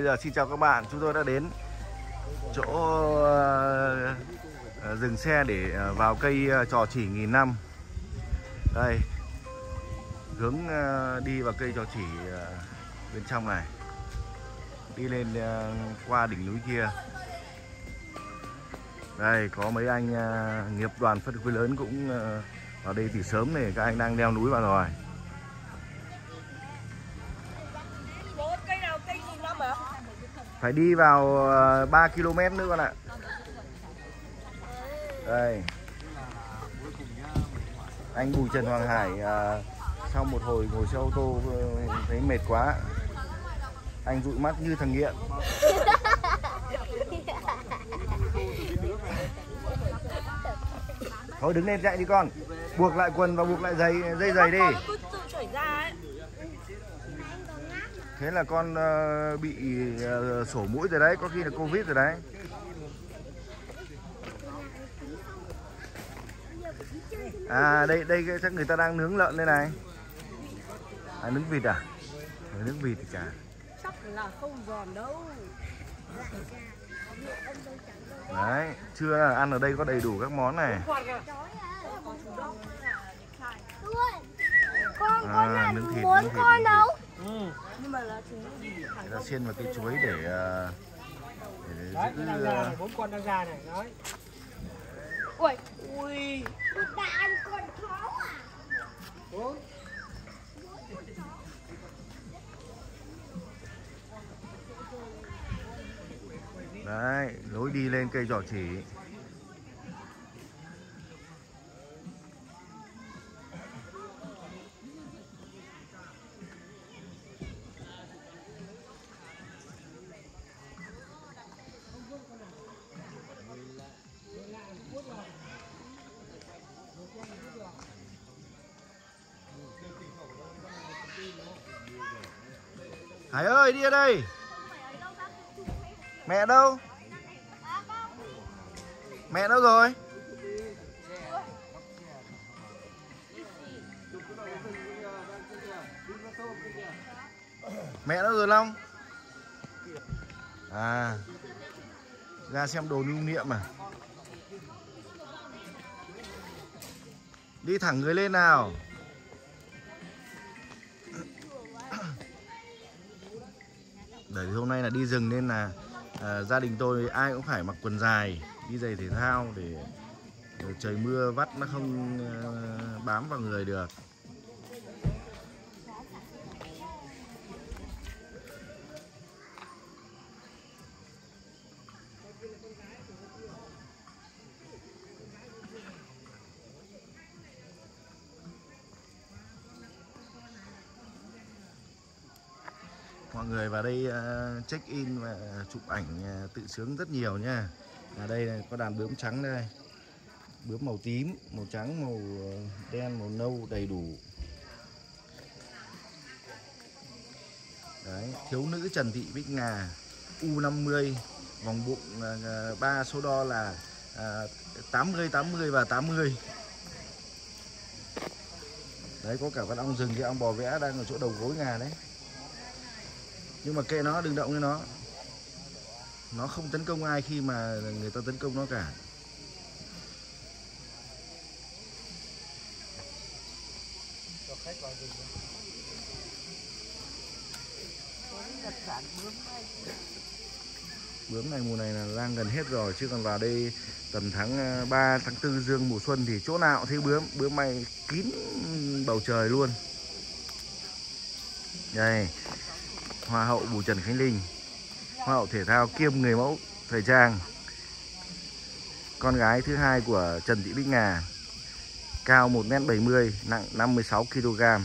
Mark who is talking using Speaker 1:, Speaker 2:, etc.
Speaker 1: Bây giờ xin chào các bạn, chúng tôi đã đến chỗ ờ, ờ, dừng xe để ờ, vào cây trò chỉ nghìn năm. Đây, hướng đi vào cây trò chỉ bên trong này, đi lên qua đỉnh núi kia. Đây, có mấy anh nghiệp đoàn phân khối lớn cũng vào đây từ sớm này, các anh đang leo núi vào rồi. Phải đi vào ờ, 3 km nữa con ạ. Đây. Anh Bùi Trần Hoàng Hải à, sau một hồi ngồi xe ô tô ờ, thấy mệt quá. Anh dụi mắt như thằng nghiện. Thôi đứng lên chạy đi con. Buộc lại quần và buộc lại giày dây giày đi.
Speaker 2: Con cứ tự chảy ra ấy.
Speaker 1: Thế là con ờ, bị ờ, sổ mũi rồi đấy, có khi là Covid rồi đấy. À đây đây chắc người ta đang nướng lợn đây này. À nướng vịt à? Phải nướng vịt thì chả.
Speaker 2: Chắc là không giòn đâu.
Speaker 1: Đấy, trưa là ăn ở đây có đầy đủ các món này.
Speaker 3: Con
Speaker 1: À,
Speaker 3: là
Speaker 1: nướng thịt,
Speaker 3: muốn
Speaker 1: nướng thịt,
Speaker 3: con đâu.
Speaker 2: Nhưng mà là chúng gì
Speaker 1: Người ta xiên vào cái chuối để, ờ, để
Speaker 4: Đấy,
Speaker 1: giữ
Speaker 4: đang ra
Speaker 1: ờ,
Speaker 4: này, bốn con đang ra này, đấy.
Speaker 3: ui
Speaker 2: Ui.
Speaker 3: đã ăn con chó à
Speaker 4: Bốn.
Speaker 1: Đấy, lối đi lên cây giỏ chỉ. Hải ơi, đi ra đây. Mẹ đâu? Mẹ đâu rồi? Mẹ đâu rồi, Long? À Ra xem đồ lưu niệm à. Đi thẳng người lên nào. Đấy hôm nay là đi rừng nên là à, gia đình tôi ai cũng phải mặc quần dài đi giày thể thao để, để trời mưa vắt nó không à, bám vào người được. Mọi người vào đây ờ, check in và chụp ảnh ờ, tự sướng rất nhiều nha. Ở đây có đàn bướm trắng đây. Bướm màu tím màu trắng màu ờ, đen màu nâu đầy đủ. Đấy thiếu nữ Trần Thị Bích Ngà U50 vòng bụng ba số đo là ờ, 80 80 và 80 đấy có cả con ong rừng cái ong bò vẽ đang ở chỗ đầu gối ngà đấy nhưng mà kệ nó, đừng động lên nó. Nó không tấn công ai khi mà người ta tấn công nó cả. Bướm này, mùa này là đang gần hết rồi, chứ còn vào đây tầm tháng ờ, 3 tháng 4 dương, mùa xuân thì chỗ nào thấy bướm. Bướm bay kín bầu trời luôn. Đây Hoa hậu Bùi Trần Khánh Linh Hoa hậu thể thao kiêm người mẫu thời trang Con gái thứ hai của Trần Thị Bích Ngà Cao 1m70, nặng 56kg